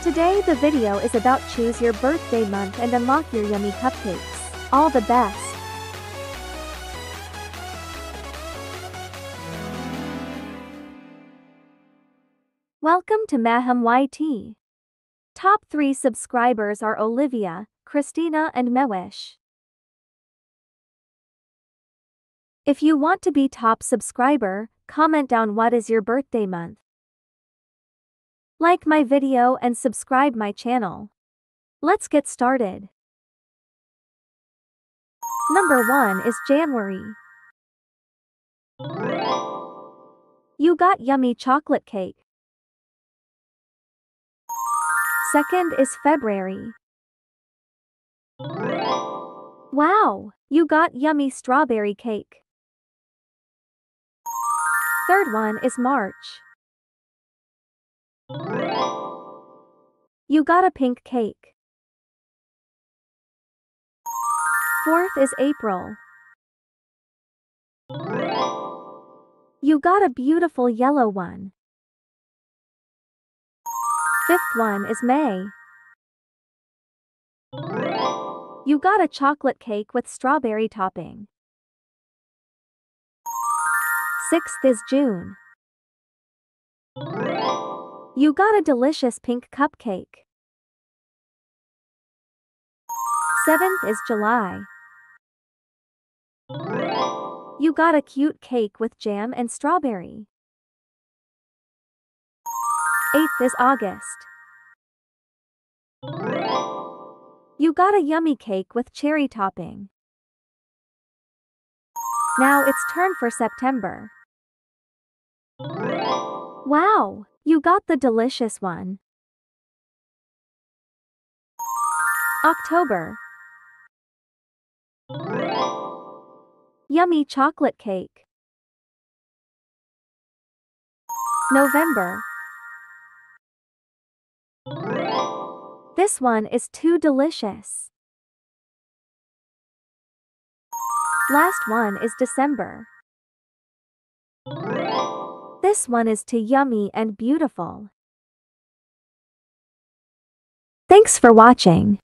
Today the video is about choose your birthday month and unlock your yummy cupcakes. All the best. Welcome to Maham YT. Top 3 subscribers are Olivia, Christina and Mewish. If you want to be top subscriber, comment down what is your birthday month. Like my video and subscribe my channel. Let's get started. Number 1 is January. You got yummy chocolate cake. Second is February. Wow, you got yummy strawberry cake. Third one is March. You got a pink cake. Fourth is April. You got a beautiful yellow one. Fifth one is May. You got a chocolate cake with strawberry topping. Sixth is June. You got a delicious pink cupcake. Seventh is July. You got a cute cake with jam and strawberry. Eighth is August. You got a yummy cake with cherry topping. Now it's turn for September. Wow, you got the delicious one. October. Yummy chocolate cake. November. This one is too delicious. Last one is December. This one is too yummy and beautiful. Thanks for watching.